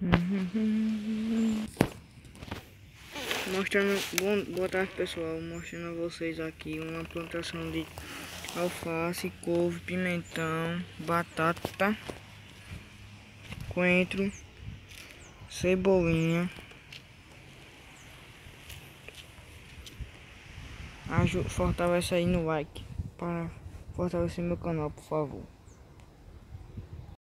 Uhum. Mostrando, bom, boa tarde pessoal, mostrando a vocês aqui uma plantação de alface, couve, pimentão, batata, coentro, cebolinha. Fortalece aí no like para fortalecer meu canal, por favor.